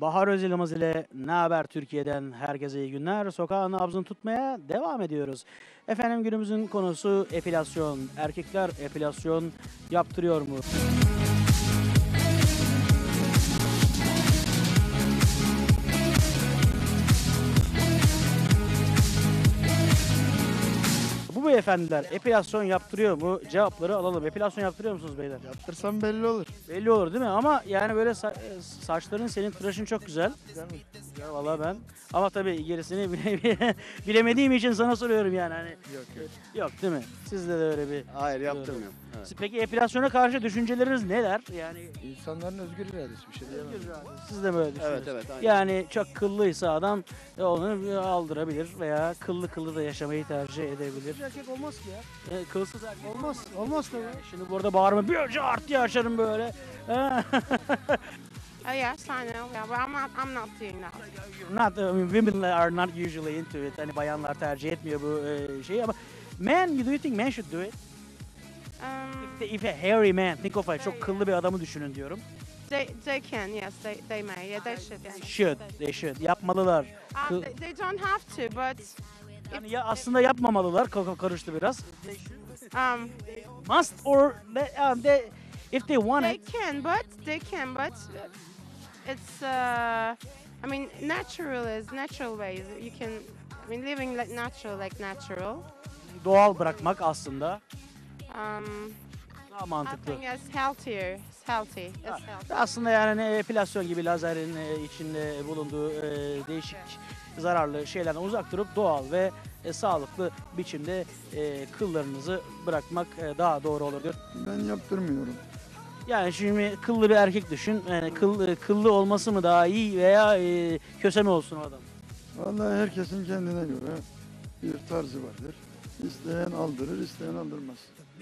Bahar Özyılmaz ile Ne Haber Türkiye'den herkese iyi günler. Sokağın nabzını tutmaya devam ediyoruz. Efendim günümüzün konusu epilasyon. Erkekler epilasyon yaptırıyor mu? Bu beyefendiler epilasyon yaptırıyor mu? Cevapları alalım. Epilasyon yaptırıyor musunuz beyler? Yaptırsam belli olur. Belli olur değil mi? Ama yani böyle sa- e, saçların senin tıraşın çok güzel. Ya vallahi ben. Ama tabii gerisini bile- bilemediğim için sana soruyorum yani hani. Yok yok. Yok değil mi? Sizde de öyle bir. Hayır yaptırmıyorum. Evet. Peki epilasyona karşı düşünceleriniz neler? Yani İnsanların özgür iradesi bir şey diyemem. siz de böyle düşünüyorsunuz. Evet evet aynen. Yani çok kıllıysa adam e, onu aldırabilir veya kıllı kıllı da yaşamayı tercih edebilir. Erkek olmaz ki ya. E, kılsız erkek Olmaz. Olmaz tabii. Şimdi burada bağırma bir cart diye açarım böyle. yes, I know. Yeah, but I'm not. I'm not doing that. not, I mean, women are not usually into it. Hani bayanlar tercih etmiyor bu e, şeyi ama men, do you think men should do it? Um, If a hairy man, think of a çok kıllı bir adamı düşünün diyorum. they they can. Yes, they they may. Yeah, they should. Yeah. Should, they should. Yapmalılar. Uh, they, they don't have to, but Yani ya aslında yapmamalılar. Kafa karıştı biraz. um, Must or they, um, they, if they want they it. can. But they can. But it's. Uh, I mean, natural is natural ways. You can. I mean, living like natural, like natural. Doğal bırakmak aslında Um, daha I mantıklı. think it's healthier. It's healthy. It's healthy. Aslında yani hani epilasyon gibi lazerin e, içinde bulunduğu e, değişik zararlı şeylerden uzak durup doğal ve e, sağlıklı biçimde e, kıllarınızı bırakmak e, daha doğru olur diyor. Ben yaptırmıyorum. Yani şimdi kıllı bir erkek düşün. Yani kıl, e, kıllı olması mı daha iyi veya e, köse mi olsun o adam? Vallahi herkesin kendine göre bir tarzı vardır. İsteyen aldırır, isteyen aldırmaz.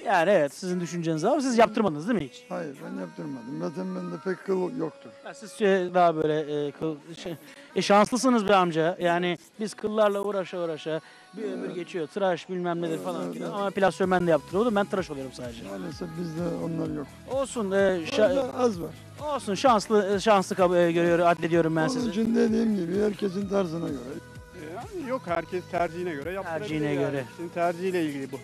Yani evet sizin düşünceniz var siz yaptırmadınız değil mi hiç? Hayır ben yaptırmadım. Zaten bende pek kıl yoktur. Ya Siz e, daha böyle e, kıl, şey, e, şanslısınız be amca. Yani biz kıllarla uğraşa uğraşa bir ömür geçiyor. Tıraş bilmem nedir falan filan. Ama epilasyon ben de yaptırıyordum. Ben tıraş oluyorum sadece. Maalesef bizde onlar yok. Olsun. e, şa- Orada az var. olsun şanslı e, şanslı kabul e, görüyorum, addediyorum ben Onun sizi. için dediğim gibi herkesin tarzına göre. Yok herkes tercihine göre yaptırabilir Tercihine yani. göre. Şimdi tercihiyle ilgili bu.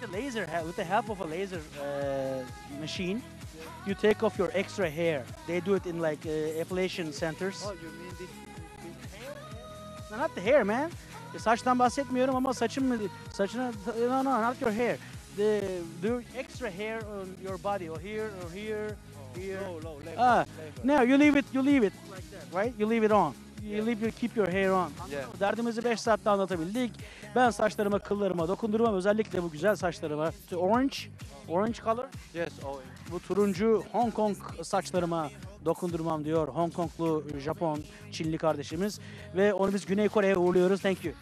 The laser, with the help of a laser uh, machine, you take off your extra hair. They do it in like uh, epilation centers. No, not the hair, man. E, Saçtan bahsetmiyorum ama saçın mı? Saçına, no, no, not your hair. The, the extra hair on your body, or here, or here, here. Ah, no, you leave it, you leave it like that, right? You leave it on. You leave, you keep your hair on. Derdimizi 5 saatte anlatabildik. Ben saçlarıma, kıllarıma dokundurmam. Özellikle bu güzel saçlarıma. Orange, orange color. Yes, oh, Bu turuncu Hong Kong saçlarıma dokundurmam diyor Hong Konglu Japon Çinli kardeşimiz. Ve onu biz Güney Kore'ye uğurluyoruz. Thank you.